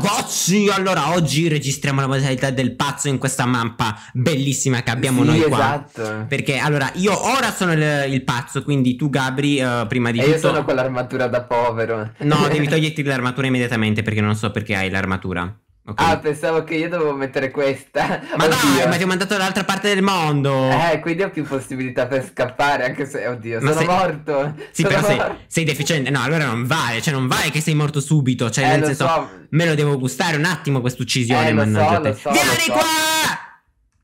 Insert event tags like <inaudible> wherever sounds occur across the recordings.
ragazzi, allora oggi registriamo la modalità del pazzo in questa mappa bellissima che abbiamo Sì, noi qua. esatto. Perché allora io ora sono il, il pazzo, quindi tu Gabri, eh, prima di E tutto... io sono con l'armatura da povero. No, <laughs> devi toglierti l'armatura immediatamente perché non so perché hai l'armatura. Ok. Ah, pensavo che io dovevo mettere questa. ma Oddio. dai, ma ti ho mandato dall'altra parte del mondo. Eh, quindi ho più possibilità per scappare, anche se, oddio, Ma sono sei- morto. Sì, sono però sei, morto. sei deficiente. No, allora non vale. Cioè, non vale che sei morto subito. Cioè, Eh, nel senso, so. me lo devo gustare un attimo quest'uccisione. Eh, lo mannaggia so, te. so, Vieni so. qua!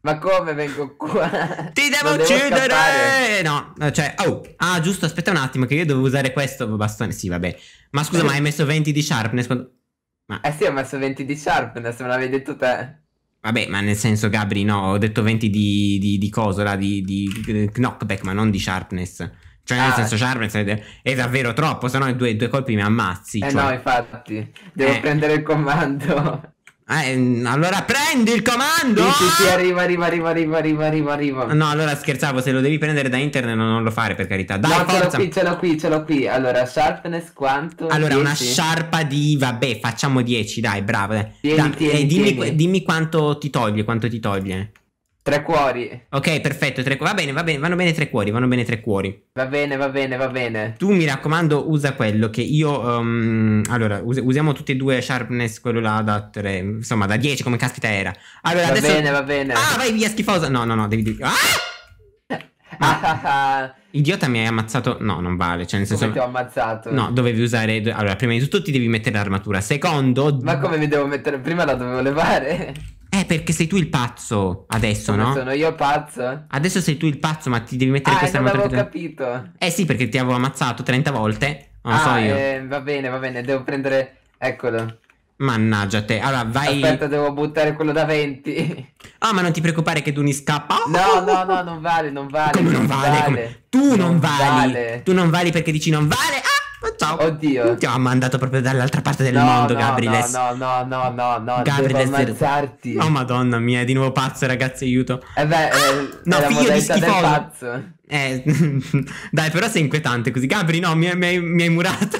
Ma come vengo qua? Ti devo Non devo uccidere! scappare. No, eh, cioè, oh, ah, giusto, aspetta un attimo, che io devo usare questo bastone. Sì, vabbè. Ma scusa, <laughs> ma hai messo 20 di sharpness? quando- Eh sì, ho messo 20 di sharpness, me l'avevi detto te. Vabbè, ma nel senso, Gabri, no, ho detto 20 di, di, di coso, là, di, di, knockback, ma non di sharpness. Cioè, nel Ah. senso, sharpness è, è davvero troppo, se no i due, due colpi mi ammazzi. Eh cioè. no, infatti, devo Eh. prendere il comando. Eh, allora prendi il comando! Sì, sì, sì, arriva, arriva, arriva, arriva, arriva, arriva, arriva. No, allora scherzavo, se lo devi prendere da internet non, lo fare per carità. Dai, no, ce l'ho forza. qui, ce l'ho qui, ce l'ho qui. Allora, sharpness quanto? Allora, una 10? sciarpa di vabbè, facciamo 10, dai, bravo. Dai. Tieni, Dai, tieni, eh, dimmi, tieni. dimmi quanto ti toglie, quanto ti toglie. Tre cuori. Ok, perfetto, tre, va bene, va bene, vanno bene tre cuori, vanno bene tre cuori. Va bene, va bene, va bene. Tu mi raccomando, usa quello che io. um, allora, us- usiamo tutti e due sharpness, quello là da 3, insomma, da 10, come caspita era. Allora, Va adesso. bene, va bene. Ah, vai via, schifosa. No, no, no, devi. devi- Ah! Ah. <laughs> Idiota, mi hai ammazzato. No, non vale. Cioè, nel Come senso. ti ho ammazzato? No, dovevi usare. Allora, prima di tutto ti devi mettere l'armatura. Secondo. Ma come mi devo mettere? Prima la dovevo levare. Eh, perché sei tu il pazzo adesso, no? Sono io pazzo? Adesso sei tu il pazzo, ma ti devi mettere Ah, questa non avevo capito. Eh sì, perché ti avevo ammazzato 30 volte. Non ah, so io. eh, va bene, va bene, devo prendere... Eccolo. Mannaggia te. Allora, vai. Aspetta, devo buttare quello da 20. Ah, ma non ti preoccupare che Duni scappa. No, no, no, non vale, non vale. Come non vale? Come- Tu non, vali. vale. Tu non vali perché dici non vale. Ah, ma ciao. Oddio. Ti ho mandato proprio dall'altra parte del no, mondo, no, Gabriles. No, no, no, no, no, Gabriele devo ammazzarti. Oh, madonna mia, di nuovo pazzo, ragazzi, aiuto. Eh beh, eh, no, è figlio di schifoso. pazzo. Eh, <laughs> dai, però sei inquietante così. Gabri, no, mi, mi hai- mi hai murato.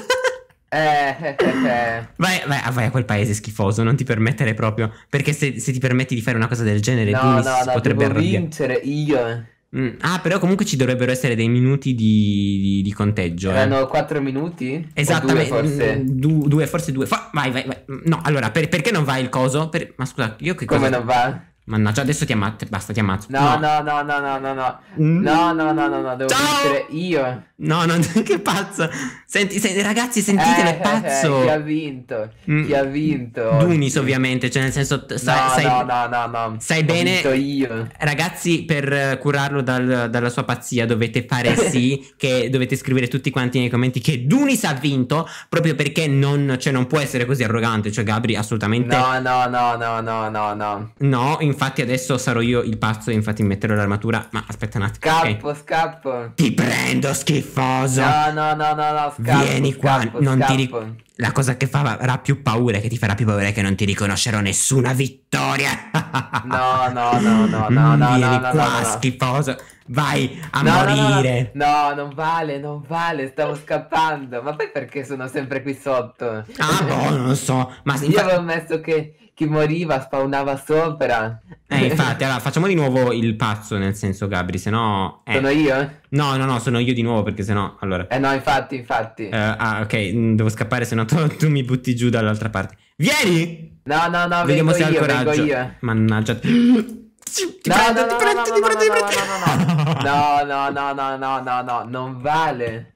Eh, eh, eh, eh. Vai, vai, ah, vai a quel paese schifoso, non ti permettere proprio. Perché se, se ti permetti di fare una cosa del genere, No, Duni no, si no, potrebbe devo arrabbiare. vincere io. Mm, Ah, però comunque ci dovrebbero essere dei minuti di, di- di conteggio. eh. Erano 4 minuti? O Esattamente, due, forse. mm, du- due, forse due. Fa- vai, vai, vai. No, allora, per- perché non va il coso? Per- Ma scusa, io che Come cosa... non va? Mannaggia, adesso ti ammazzo, basta, ti ammazzo. No, no, no, no, no, no, no. Mm. No, no, no, no, no, devo Ciao! vincere io. No, no, che pazzo. Senti, se- ragazzi, sentitelo, è Eh, pazzo. eh, chi ha vinto? Mm. Chi ha vinto? Dunis, ovviamente, cioè nel senso, sai, no, sai- no, no, no, no. sai Ho bene- vinto io. Ragazzi, per eh, curarlo dal- dalla sua pazzia dovete fare sì che dovete scrivere tutti quanti nei commenti che Dunis ha vinto proprio perché non, cioè, non può essere così arrogante, cioè Gabri assolutamente No, no, no, no, no, no, no. no, infatti adesso sarò io il pazzo e infatti metterò l'armatura, ma aspetta un attimo. Scappo, scappo. Ti prendo schifoso. No, no, no, no, no, scappo. Vieni qua, scappo, non ti scappo. ric- La cosa che farà più paura, che ti farà più paura è che non ti riconoscerò nessuna vittoria. No, no, no, no, no, <laughs> no, Vieni no, no, qua, no, no. schifoso. Vai a No, no, no, morire. No, no, non vale, non vale, stavo scappando. Ma poi perché sono sempre qui sotto? Ah, boh, non lo so. Ma Io avevo messo che chi moriva spawnava sopra. eh, infatti, allora facciamo di nuovo il pazzo, nel senso, Gabri, se no. eh. Sono io? No, no, no, sono io di nuovo perché se no. Allora. Eh no, infatti, infatti. Eh, ah, ok, mm, devo scappare, se no tu, tu mi butti giù dall'altra parte. Vieni! No, no, no, Vediamo se ha il io, coraggio. io. Mannaggia. Ti No, prendo, no, ti no, prendo, no, ti no, prendo, ti no, prendo. No, no, no, no, no, no, no, non vale.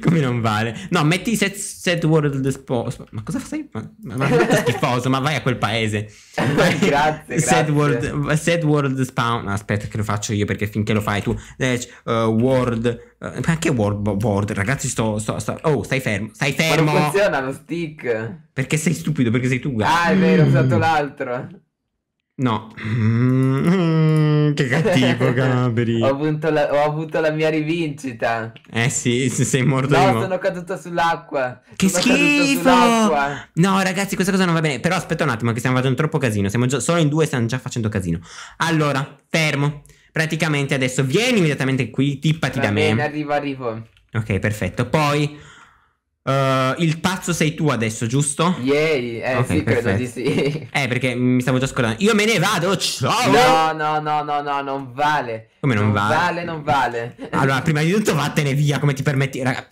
Come non vale? No, metti set, set world spo- Ma cosa fai? Ma, ma, ma schifoso, ma vai a quel paese. <laughs> Grazie, Set grazie. world, set world spawn. no, aspetta, che lo faccio io perché finché lo fai tu. Uh, world. eh, ma che world? World, ragazzi, sto, sto, sto- Oh, stai fermo. Stai Ma non fermo. funziona lo stick. Perché sei stupido? Perché sei tu. guarda. Ah, è vero, ho usato l'altro. No. Mm, che cattivo, <laughs> Gabri. Ho, avuto la, ho avuto la mia rivincita. Eh sì, se sei morto No, sono caduto sull'acqua. Che Sono schifo! sull'acqua. No, ragazzi, questa cosa non va bene. Però aspetta un attimo, che stiamo facendo troppo casino. Siamo già, solo in due, stiamo già facendo casino. Allora, fermo. Praticamente adesso vieni immediatamente qui, tippati Va da bene, me. arrivo, arrivo. Ok, perfetto. Poi Uh, il pazzo sei tu adesso, giusto? Yay, eh Ok, sì, credo di perfetto. sì. Eh, perché mi stavo già scordando. Io me ne vado, ciao! No, no, no, no, no, non vale. Come non vale? vale, non vale. Allora, prima di tutto vattene via, come ti permetti, raga.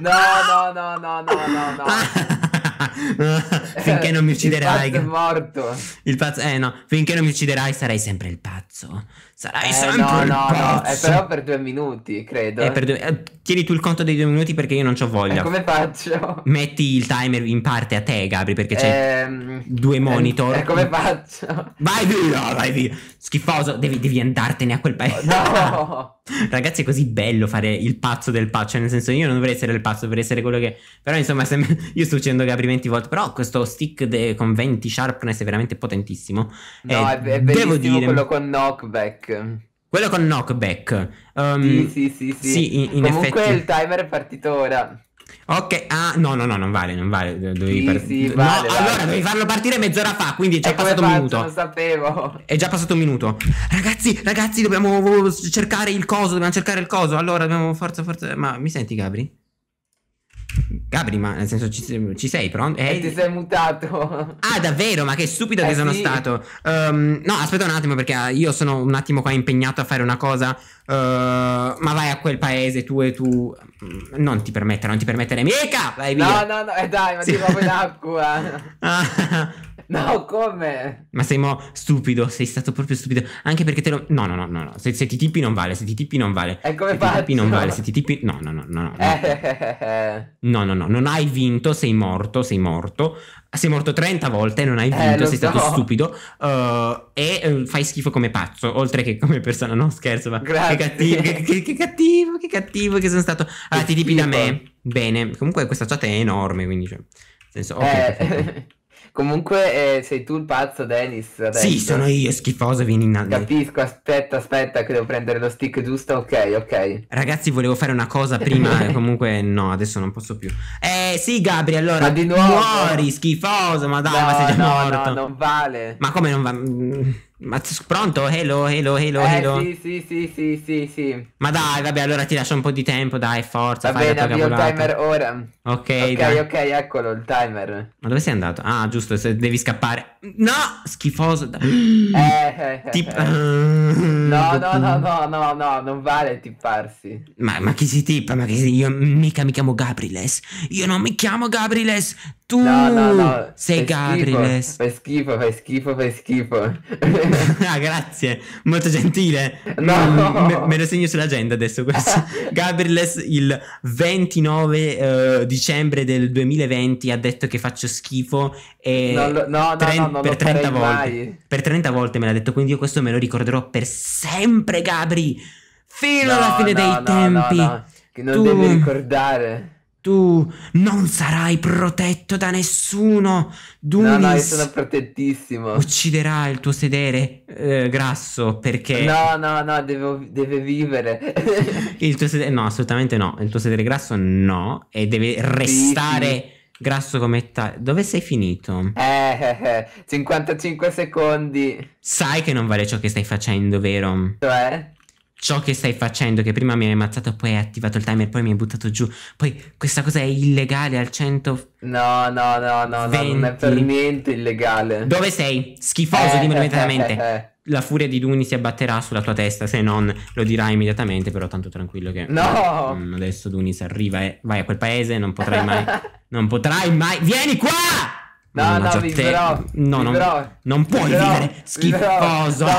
No, no, no, no, no, no, no, no. <laughs> finché non mi ucciderai. Il pazzo è morto. Il pazzo, eh no, finché non mi ucciderai sarai sempre il pazzo. Sarai Eh, sempre no, il no, no, è pazzo. però per due minuti, credo. Eh, per due- eh, tieni tu il conto dei due minuti perché io non ho Eh, voglia. come faccio? Metti il timer in parte a te, Gabri, perché c'è Ehm, due monitor. eh, come faccio? Vai via, vai via. Schifoso, devi, devi andartene a quel paese. No! <laughs> Ragazzi, è così bello fare il pazzo del pazzo. Cioè, nel senso, io non dovrei essere il pazzo, dovrei essere quello che. Però, insomma, sem- <laughs> io sto uccidendo Gabri 20 volte. Però questo stick de- con 20 sharpness è veramente potentissimo. No, Eh, è, è devo bellissimo dire- quello con knockback. Quello con knockback. Um, Sì, sì, sì, sì. sì, in- in Comunque effetti. il timer è partito ora. Ok, ah, no, no, no, non vale, non vale. Dovevi Sì, par- sì, no, vale, vale. allora dovevi farlo partire mezz'ora fa, quindi è già come passato un minuto. Non sapevo. È già passato un minuto. Ragazzi, ragazzi, dobbiamo cercare il coso. Dobbiamo cercare il coso. Allora, dobbiamo forza, forza. Ma mi senti, Gabri? Gabri, ma nel senso, ci, ci sei pronto? E Eh, ti sei mutato. Ah, davvero? Ma che stupido Eh, che sono sì. stato. Ehm, no, aspetta un attimo, perché io sono un attimo qua impegnato a fare una cosa. eh, ma vai a quel paese, tu e tu. mm, Non ti permettere, non ti permettere mica! Vai via. No, no, no, eh dai, ma Sì. ti muovo in acqua. Ah, No, come? Ma sei mo stupido, sei stato proprio stupido. Anche perché te lo. No, no, no, no, no. Se, se ti tippi non vale, se ti tippi non vale. E come se ti tippi non vale, se ti tippi. No, no, no, no, no. No. Eh, eh, eh. No, no, no, non hai vinto, sei morto, sei morto. Sei morto 30 volte, non hai Eh, vinto, lo sei stato so. stupido. uh, e eh, fai schifo come pazzo, oltre che come persona. No, scherzo, ma Grazie. che cattivo, che, che- che cattivo, che cattivo che sono stato. Allora, ti tipi da me. Bene. Comunque questa chat è enorme, quindi cioè. Nel senso, ok, Eh. <laughs> Comunque eh, sei tu il pazzo, Dennis. Adesso. Sì, sono io, schifoso, vieni in Capisco, aspetta, aspetta, che devo prendere lo stick giusto. Ok, ok. Ragazzi, volevo fare una cosa prima, <laughs> e comunque no, adesso non posso più. Eh, sì, Gabri, allora Ma di nuovo? muori, schifoso, ma dai, no, ma sei già no, morto. no, non vale. Ma come non va? Ma pronto? Hello, hello, hello, eh, hello. sì, sì, sì, sì, sì, sì. Ma dai, vabbè, allora ti lascio un po' di tempo, dai, forza, Va fai bene, avvio il timer ora. Ok, Ok, dai. ok, eccolo il timer. Ma dove sei andato? Ah, giusto, se devi scappare. No, schifoso. Eh, eh, eh, Tip- eh. No, no, no, no, no, no, non vale tipparsi. Ma, ma chi si tippa? Ma chi si... Io mica mi chiamo Gabriles. Io non mi chiamo Gabriles. Tu No, no, no. sei Gabriles. Fai schifo, fai schifo, fai schifo. <laughs> ah, grazie, molto gentile. No. Mm, me, me lo segno sull'agenda adesso questo. <laughs> Gabriles il 29 eh, dicembre del 2020 ha detto che faccio schifo e no, no, tren- no, non per lo 30 farei volte. mai. Per 30 volte me l'ha detto, quindi io questo me lo ricorderò per sempre, Gabri. Fino alla No, fine no, dei no, tempi. no, no, Che non Tu- devi ricordare. Tu non sarai protetto da nessuno. Dunis No, no, io sono protettissimo. ucciderà il tuo sedere eh, grasso perché No, no, no, devo- deve vivere. <laughs> il tuo sedere no, assolutamente no. Il tuo sedere grasso no e deve restare grasso come tale. Dove sei finito? Eh, eh, eh, 55 secondi. Sai che non vale ciò che stai facendo, vero? Cioè? Ciò che stai facendo, che prima mi hai ammazzato, poi hai attivato il timer, poi mi hai buttato giù. Poi questa cosa è illegale al 100. No, no, no, no, no, non è per 20. niente illegale. Dove sei? Schifoso, Eh, dimmelo eh, immediatamente. eh, eh. La furia di Duni si abbatterà sulla tua testa, se non lo dirai immediatamente, però tanto tranquillo che... No! Mm, adesso Dunis arriva e vai a quel paese, non potrai mai... <laughs> non potrai mai... Vieni qua! No, no, te. vivrò. No, non, vivrò, non puoi vivrò, vivere, schifoso! No,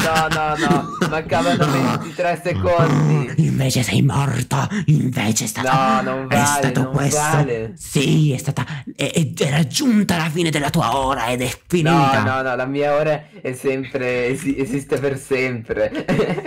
no, no, no. Mancavano 23 <laughs> secondi. Invece sei morto, invece è stata... No, non è vale, stato non questo. vale. Sì, è stata... È, è- è raggiunta la fine della tua ora ed è No, finita. no, no, la mia ora è sempre, esi- esiste per sempre.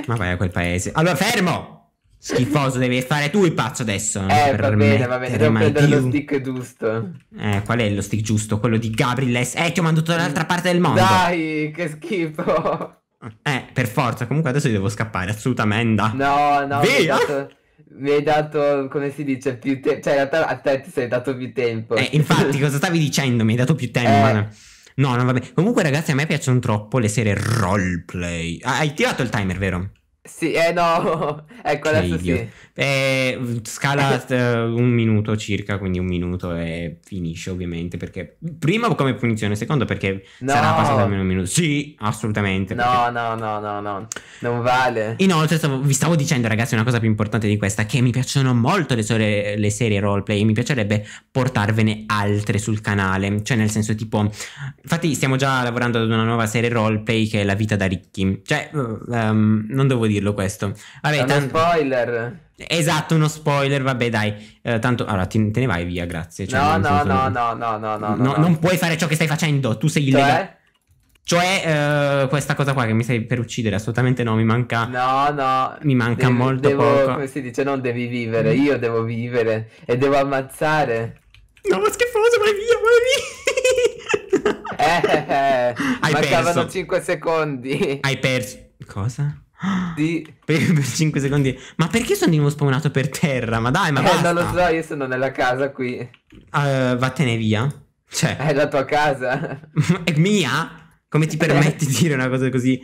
Ma vai a quel paese. Allora, fermo! Schifoso, devi fare tu il pazzo adesso. Eh, va bene, va bene, devo prendere lo più. stick giusto. Eh, qual è lo stick giusto? Quello di Gabriles. Eh, ti ho mandato dall'altra parte del mondo. Dai, che schifo. Eh, per forza. Comunque adesso devo scappare, assolutamente. No, no, mi hai Via! dato, mi hai dato, come si dice, più tempo. Cioè, in realtà a te ti sei dato più tempo. Eh, infatti, cosa stavi dicendo? Mi hai dato più tempo. Eh. No, non va bene. Comunque, ragazzi, a me piacciono troppo le serie roleplay. Ah, hai tirato il timer, vero? Sì, eh no, <laughs> ecco Che adesso idiot. sì. Eh, scala <laughs> eh, un minuto circa, quindi un minuto e finisce ovviamente perché prima come punizione, secondo perché sarà No. passato almeno un minuto. Sì, assolutamente. perché- No, no, no, no, no, non vale. Inoltre stavo- vi stavo dicendo ragazzi una cosa più importante di questa, che mi piacciono molto le, sore- le serie roleplay e mi piacerebbe portarvene altre sul canale, cioè nel senso tipo, infatti stiamo già lavorando ad una nuova serie roleplay che è La vita da ricchi, cioè ehm, non devo dirlo questo. Vabbè, uno tanto- spoiler. esatto, uno spoiler, vabbè dai, Eh, tanto allora ti- te ne vai via, grazie. Cioè, No, no, no, no, no, no, no, No, no. non puoi fare ciò che stai facendo, tu sei illegale. Cioè? Cioè, eh, questa cosa qua che mi stai per uccidere, assolutamente no, mi manca... No, no. Mi manca Devi- molto devo, poco. Come si dice, non devi vivere, io devo vivere e devo ammazzare. No, ma schifoso, vai via, vai via. Eh, eh, Hai mancavano perso. 5 secondi. Hai perso. Cosa? Sì. Per, per 5 secondi. Ma perché sono di nuovo spawnato per terra? Ma dai, ma Eh, basta. non lo so, io sono nella casa qui. Eh, vattene via. Cioè, È la tua casa. <laughs> è mia? Come ti permetti di dire una cosa così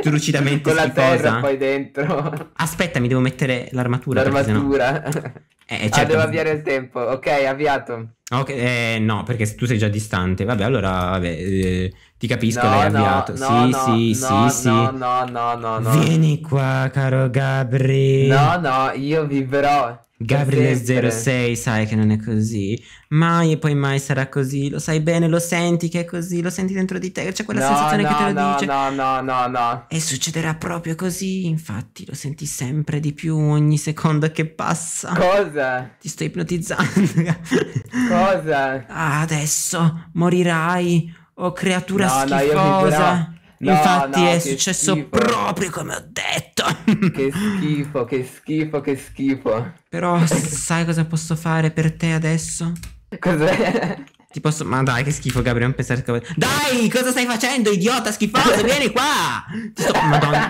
trucidamente Con la schifosa? terra poi dentro. Aspetta, mi devo mettere l'armatura. perché sennò- Eh, Ah, certo. devo avviare il tempo. Ok, avviato. Ok, eh, no, perché tu sei già distante. Vabbè, allora, vabbè, eh, ti capisco, no, l'hai avviato. no, sì, no, sì, no, sì, sì. No, no, no, no, no. Vieni qua, caro Gabri. No, no, io vivrò. Per Gabriele sempre. 06, sai che non è così. Mai e poi mai sarà così. Lo sai bene, lo senti che è così. Lo senti dentro di te. C'è quella no, sensazione no, che te lo no, dice. No, no, no, no. E succederà proprio così. Infatti, lo senti sempre di più ogni secondo che passa. Cosa? Ti sto ipnotizzando. <laughs> Cosa? Ah, adesso morirai. Oh, creatura No, no, io schifosa. vivrò. No, Infatti, no, è successo schifo. proprio come ho detto. <laughs> Che schifo, che schifo, che schifo. Però, sai cosa posso fare per te adesso? Cos'è? Ti posso. Ma dai, che schifo, Gabriele. Non pensare che. Dai, cosa stai facendo, idiota schifoso? Vieni qua! Ti sto. Madonna.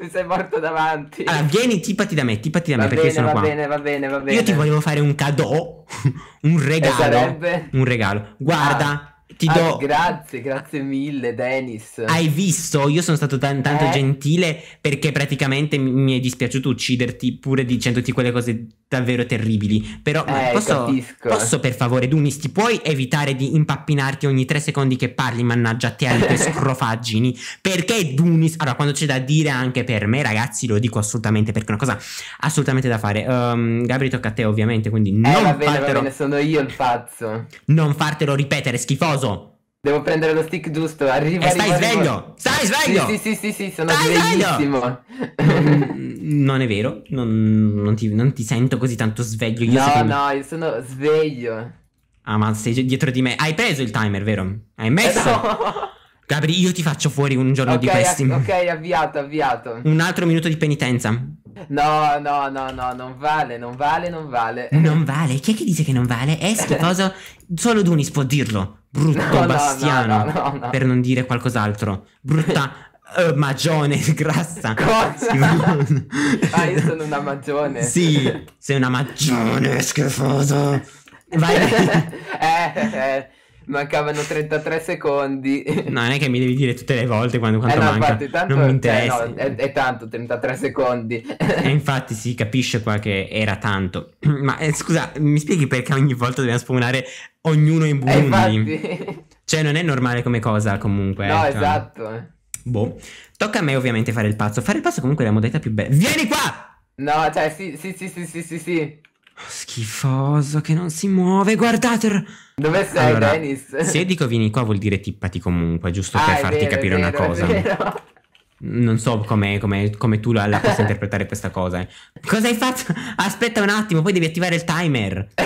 Mi sei morto davanti. Allora, vieni, tipati da me, tipati da me va perché io bene, sono va qua. bene, va bene, va bene. Io ti volevo fare un cadeau, <laughs> un E regalo. sarebbe? Un regalo. Guarda, ti Ah, do. grazie, grazie mille, Dennis. Hai visto? Io sono stato tan- tanto Eh? gentile perché praticamente mi, mi è dispiaciuto ucciderti pure dicendoti quelle cose davvero terribili. Però Eh, posso, posso per favore, Dunis, ti puoi evitare di impappinarti ogni tre secondi che parli, mannaggia a te alle tue <laughs> scrofaggini? Perché Dunis, allora quando c'è da dire anche per me, ragazzi, lo dico assolutamente perché è una cosa assolutamente da fare. Um, Gabri, tocca a te ovviamente, quindi Eh, non, va bene, va fartelo, bene, sono io il pazzo. non fartelo ripetere, schifoso. Devo prendere lo stick giusto, arriva, E stai arriva, arriva. sveglio! Stai sveglio! Sì, sì, sì, sì, sì, sono sveglissimo. <laughs> Non, è vero, non, non ti, non ti sento così tanto sveglio. Io no, no, io sono sveglio. Ah, ma sei dietro di me. Hai preso il timer, vero? Hai messo? Eh, no. Gabri, io ti faccio fuori un giorno di ok, questi. ok, avviato, avviato. Un altro minuto di penitenza. No, no, no, no, non vale, non vale, non vale. <laughs> Non vale. Chi è che dice che non vale? È schifoso. <laughs> Solo Dunis può dirlo. Brutto No, no, bastiano. no, no, no. Per non dire qualcos'altro. Brutta <laughs> eh, magione <laughs> grassa. Cosa? <laughs> Ah, io sono una magione. Sì, sei una magione schifoso. Vai. <laughs> eh, eh, mancavano 33 secondi. No, non è che mi devi dire tutte le volte quando, Eh quanto no, manca. infatti, tanto, non mi cioè, interessa. no, è, è tanto, 33 secondi. E infatti si capisce qua che era tanto. <clears throat> Ma eh, scusa, mi spieghi perché ogni volta dobbiamo spawnare ognuno in Eh, Burundi? infatti. Cioè, non è normale come cosa comunque. No, eh, cioè. esatto. Boh. Tocca a me ovviamente fare il pazzo. Fare il pazzo comunque è la modalità più bella. Vieni qua! No, cioè, sì, sì, sì, sì, sì, sì, sì. Oh, schifoso che non si muove, guardatelo. Dove sei, Allora, Dennis? Se dico vieni qua vuol dire tippati comunque, giusto Ah, per farti vero, capire una vero, è cosa. Non so come, come- come tu la, la possa <laughs> interpretare questa cosa. eh. Cosa hai fatto? Aspetta un attimo, poi devi attivare il timer. <laughs>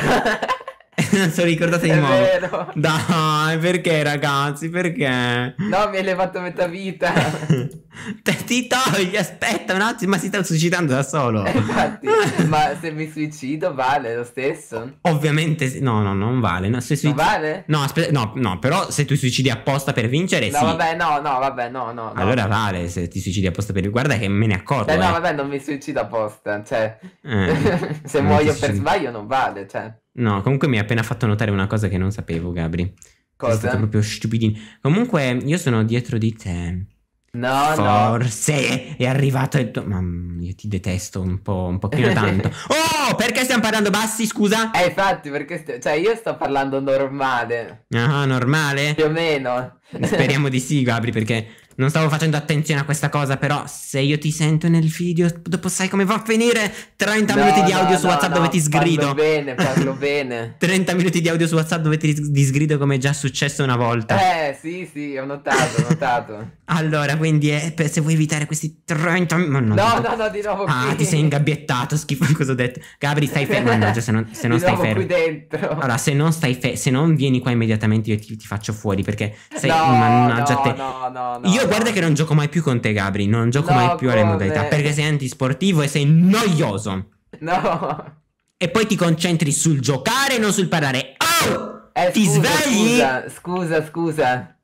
<laughs> non sono ricordato di È nuovo. vero. Dai, perché ragazzi? Perché? No, mi hai levato metà vita. <laughs> Te, ti togli, aspetta un attimo, ma si sta suicidando da solo. Infatti, ma se mi suicido vale lo stesso? Ovviamente, no, no, non vale. No, se Non suicidi- vale? no, aspetta, no, no, però se tu suicidi apposta per vincere, No, sì. vabbè, no, no, vabbè, no, no. no. Allora vale se ti suicidi apposta per Guarda che me ne accorgo. Eh, no, eh. vabbè, non mi suicido apposta, cioè... Eh. <laughs> se Non muoio per sbaglio non vale, cioè... No, comunque mi hai appena fatto notare una cosa che non sapevo, Gabri. Cosa? stato proprio stupidino. Comunque, io sono dietro di te. No, no. Forse è arrivato il tuo... Mamma, io ti detesto un po', un pochino <laughs> tanto. Oh, perché stiamo parlando bassi, scusa? Eh, infatti, perché st- cioè io sto parlando normale, Ah, normale? più o meno. Speriamo di sì, Gabri, perché non stavo facendo attenzione a questa cosa, però se io ti sento nel video, dopo sai come va a finire? 30 No, minuti di no, audio su no, WhatsApp no, dove ti sgrido. Parlo bene, parlo <laughs> bene. 30 minuti di audio su WhatsApp dove ti ti sgrido come è già successo una volta. Eh, sì, sì, ho notato, ho notato. <laughs> Allora, quindi eh, se vuoi evitare questi 30 minuti... No, no, no, di nuovo Ah, qui. ti sei ingabbiettato, schifo cosa ho detto. Gabri, stai fermo. <laughs> Mannaggia, se non, se non stai fermo. qui dentro. Allora, se non stai fe- se non vieni qua immediatamente, io ti, ti faccio fuori perché sei. no, mannaggia no, te. no, no, no, io guarda no. che non gioco mai più con te, Gabri. Non gioco No, mai più alle modalità perché sei antisportivo e sei noioso. No. E poi ti concentri sul giocare e non sul parlare. Oh! Eh, ti scusa, svegli? Scusa, scusa, scusa.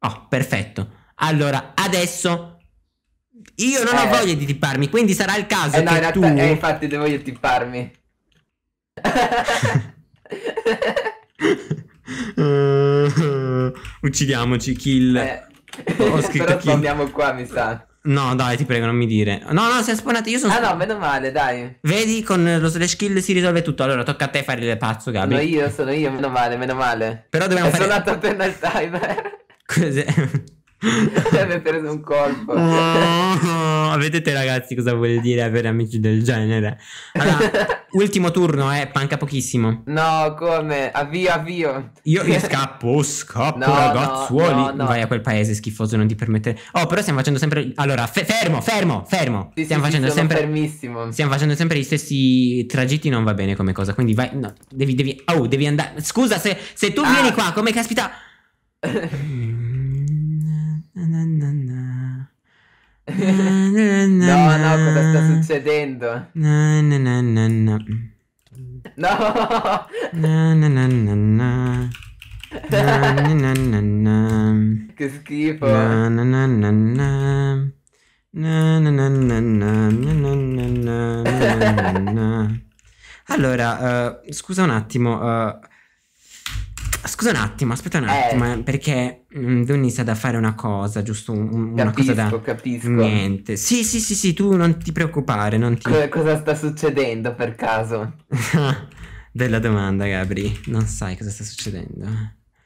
Oh, perfetto. Allora, adesso. Io non ho Eh. voglia di tipparmi, quindi sarà il caso Eh no, in tu. eh, infatti devo io tipparmi. <laughs> Uccidiamoci, kill. Eh, Ho Però kill. spawniamo qua, mi sa. No, dai, ti prego, non mi dire. No, no, sei spawnato. Io sono. Ah no, meno male, dai. Vedi, con lo slash kill si risolve tutto. Allora, tocca a te fare il pazzo, Sono Gabi. io, sono io, meno male, meno male. Però dobbiamo È fare. suonato appena il timer. Cos'è? Aveva preso un colpo. Oh, vedete, ragazzi, cosa vuol dire avere amici del genere? Allora, <laughs> ultimo turno, eh, manca pochissimo. No, come? Avvio, avvio. Io, io <laughs> scappo, scappo, No, ragazzuoli. no, no. Vai a quel paese schifoso, non ti permettere. Oh, però stiamo facendo sempre. Allora, fe- fermo, fermo, fermo. Sì, sì, stiamo sì, facendo sono sempre. fermissimo. Stiamo facendo sempre gli stessi tragitti, non va bene come cosa. Quindi vai. No, devi, devi. Oh, devi andare. Scusa, se, se tu Ah. vieni qua, come caspita. <laughs> No, no, cosa sta succedendo? No! Na, na, na, na, na. Che schifo. Na, na, na, na, na. Na, na, na, na, na, na, na, na, na, na, na, na. Allora, eh, scusa un attimo. eh, scusa un attimo, aspetta un Eh. attimo, eh, perché mm, Dunni sa da fare una cosa, giusto un- un- una cosa da... Capisco, capisco. Niente. Sì, sì, sì, sì, tu non ti preoccupare, non ti... Co- cosa sta succedendo per caso? <laughs> Bella domanda, Gabri. Non sai cosa sta succedendo.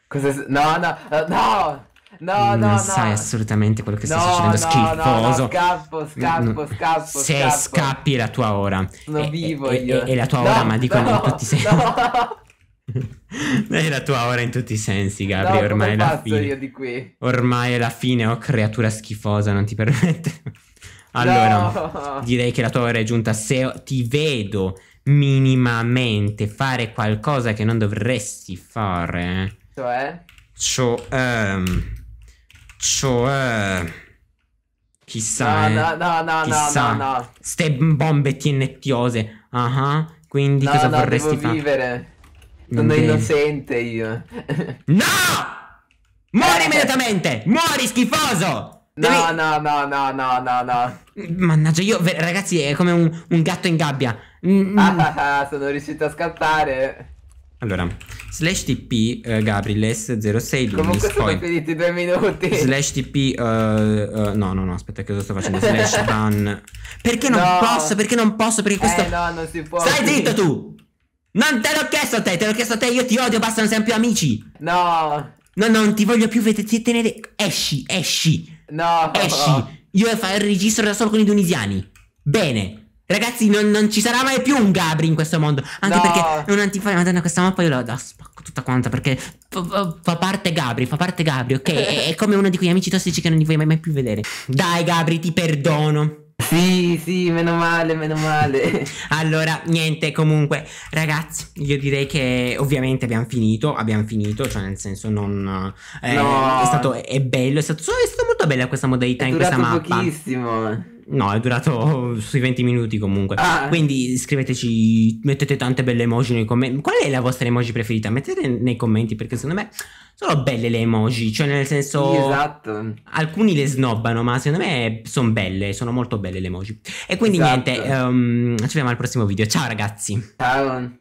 Cosa s- no, no, eh, no! No, no, non no! sai assolutamente quello che sta No, succedendo. no, no, Schifoso. no, scappo, scappo, Mm, scappo, Se scappo. scappi è la tua ora. Sono E- vivo e, io. E la tua No, ora, ma dico no, tutti sensi. No, <laughs> <laughs> è la tua ora in tutti i sensi, Gabri. no, ormai è la fine. Ormai è la fine, oh creatura schifosa, non ti permette. <laughs> allora, No. direi che la tua ora è giunta. Se ti vedo minimamente fare qualcosa che non dovresti fare, Cioè? cioè, cioè, chissà, No, eh. no, no, no, no, Chissà. no, no. ste bombe TNTose. Ah, quindi No, cosa no, vorresti fare? vivere. Non Sono devi. innocente io. <laughs> No! Muori Eh. immediatamente! Muori schifoso! Devi- No, no, no, no, no, no, no. Mannaggia, io, ragazzi, è come un, un gatto in gabbia. Mm, mm. Ah, ah, ah, sono riuscito a scappare. Allora, slash TP uh, Gabriles 06 Comunque sono poi finiti due minuti. slash TP uh, uh, no, no, no, aspetta che cosa sto facendo? <laughs> Slash ban. Perché non No. posso? Perché non posso? Perché questo Eh no, non si può. Stai zitto tu! Non te l'ho chiesto a te, te l'ho chiesto a te, io ti odio, basta, non siamo più amici. No, No, non ti voglio più vedere, tenere. Esci, esci, no. esci. Io fa il registro da solo con i tunisiani. Bene. Ragazzi, non, non ci sarà mai più un Gabri in questo mondo. Anche No. perché è un antifario. Madonna, questa mappa io la, la spacco tutta quanta. Perché fa, parte Gabri, fa parte Gabri, ok? È, è come uno di quegli amici tossici che non li vuoi mai, mai più vedere. Dai, Gabri, ti perdono. Sì, sì, meno male, meno male. <laughs> Allora, niente, comunque, ragazzi, io direi che ovviamente abbiamo finito, abbiamo finito, cioè nel senso non... eh, No. È stato, è bello, è stato, è stato molto bella questa modalità È in questa mappa. pochissimo. No, è durato <laughs> sui 20 minuti comunque. Ah. Quindi scriveteci, mettete tante belle emoji nei commenti. Qual è la vostra emoji preferita? Mettete nei commenti perché secondo me sono belle le emoji, cioè nel senso... Esatto. Alcuni le snobbano, ma secondo me sono belle, sono molto belle le emoji. E quindi Esatto. niente, ehm, ci vediamo al prossimo video. Ciao ragazzi. Ciao.